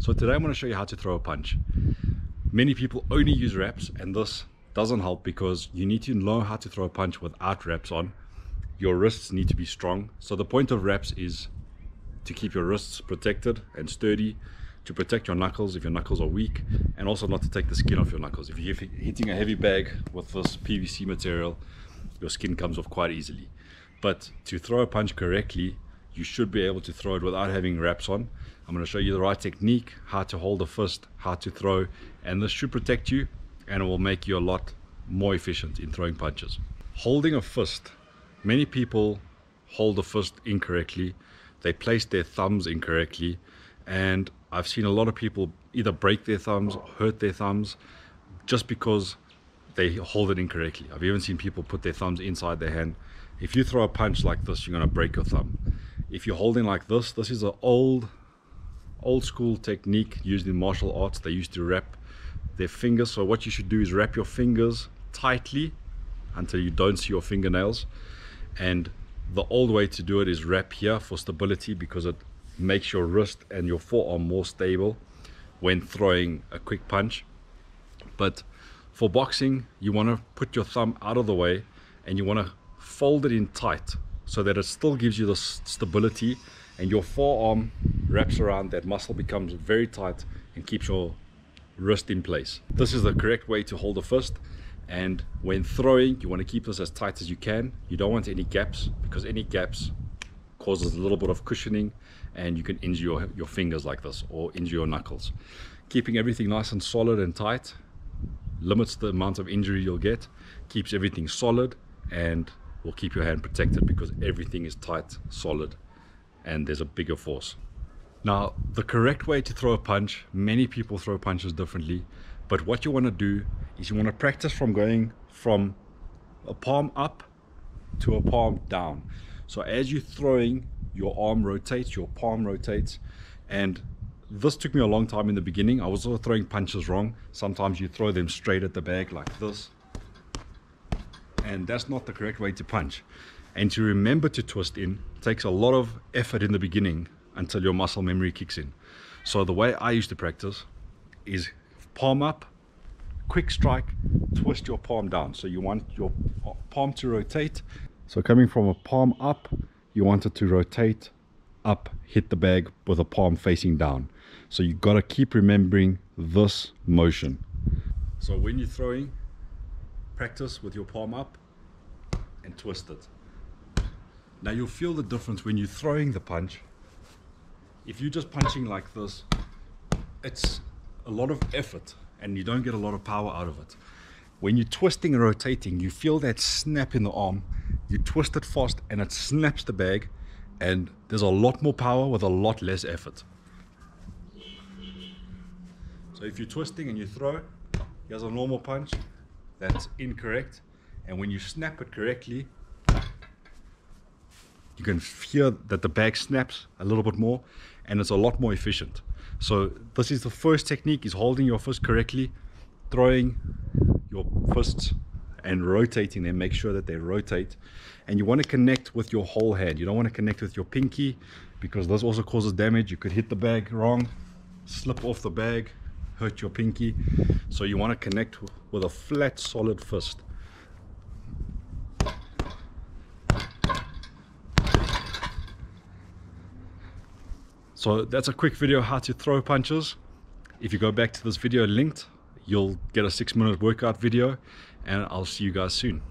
So today I'm going to show you how to throw a punch. Many people only use wraps and this doesn't help because you need to know how to throw a punch without wraps on. Your wrists need to be strong. So the point of wraps is to keep your wrists protected and sturdy, to protect your knuckles if your knuckles are weak, and also not to take the skin off your knuckles. If you're hitting a heavy bag with this PVC material, your skin comes off quite easily. But to throw a punch correctly, you should be able to throw it without having wraps on. I'm going to show you the right technique, how to hold a fist, how to throw, and this should protect you and it will make you a lot more efficient in throwing punches. Holding a fist, many people hold a fist incorrectly. They place their thumbs incorrectly and I've seen a lot of people either break their thumbs, hurt their thumbs just because they hold it incorrectly. I've even seen people put their thumbs inside their hand. If you throw a punch like this, you're going to break your thumb if you're holding like this this is an old old school technique used in martial arts. They used to wrap their fingers. So what you should do is wrap your fingers tightly until you don't see your fingernails. And the old way to do it is wrap here for stability because it makes your wrist and your forearm more stable when throwing a quick punch. But for boxing you want to put your thumb out of the way and you want to fold it in tight so that it still gives you the stability and your forearm wraps around that muscle becomes very tight and keeps your wrist in place. This is the correct way to hold a fist and when throwing you want to keep this as tight as you can. You don't want any gaps because any gaps causes a little bit of cushioning and you can injure your, your fingers like this or injure your knuckles. Keeping everything nice and solid and tight limits the amount of injury you'll get, keeps everything solid and will keep your hand protected because everything is tight, solid, and there's a bigger force. Now, the correct way to throw a punch, many people throw punches differently, but what you want to do is you want to practice from going from a palm up to a palm down. So as you're throwing, your arm rotates, your palm rotates, and this took me a long time in the beginning. I was also throwing punches wrong. Sometimes you throw them straight at the bag like this, and that's not the correct way to punch. And to remember to twist in takes a lot of effort in the beginning until your muscle memory kicks in. So the way I used to practice is palm up, quick strike, twist your palm down. So you want your palm to rotate. So coming from a palm up, you want it to rotate up, hit the bag with a palm facing down. So you've got to keep remembering this motion. So when you're throwing, practice with your palm up and twist it. Now you'll feel the difference when you're throwing the punch. If you're just punching like this, it's a lot of effort and you don't get a lot of power out of it. When you're twisting and rotating, you feel that snap in the arm. You twist it fast and it snaps the bag and there's a lot more power with a lot less effort. So if you're twisting and you throw, here's a normal punch, that's incorrect. And when you snap it correctly, you can hear that the bag snaps a little bit more and it's a lot more efficient. So this is the first technique is holding your fist correctly, throwing your fists and rotating them, make sure that they rotate. And you want to connect with your whole hand. You don't want to connect with your pinky because this also causes damage. You could hit the bag wrong, slip off the bag, hurt your pinky. So you want to connect with a flat, solid fist. So that's a quick video how to throw punches. If you go back to this video linked, you'll get a six minute workout video and I'll see you guys soon.